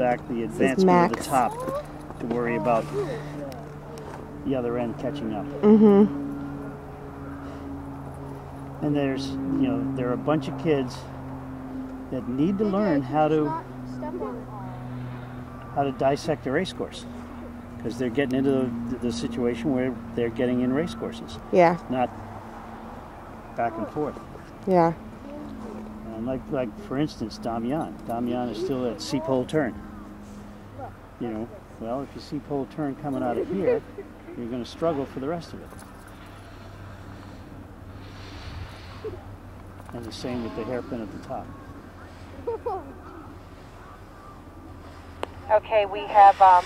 back the advancement of the top to worry about the other end catching up. Mm-hmm. And there's, you know, there are a bunch of kids that need to learn how to how to dissect a race course because they're getting into the, the situation where they're getting in race courses, Yeah. not back and forth. Yeah. And like, like for instance, Damian. Damian is still at sea pole turn. You know, well, if you see pole turn coming out of here, you're going to struggle for the rest of it. And the same with the hairpin at the top. Okay, we have um,